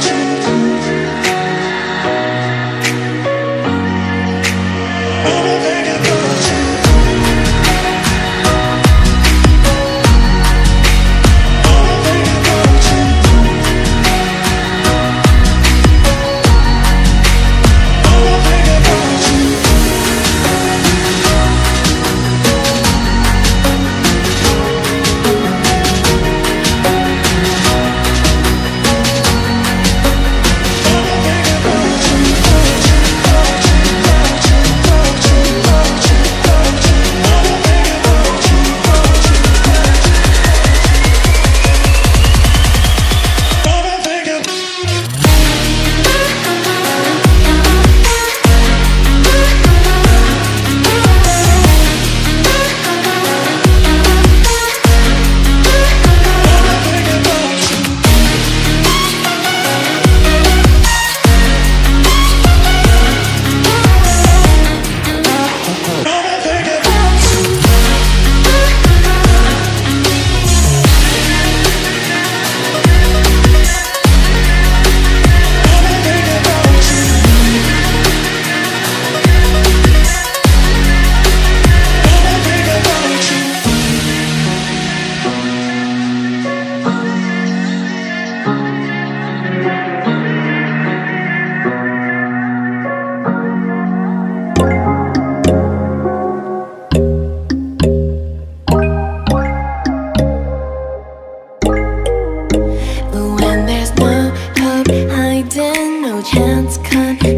truth.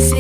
si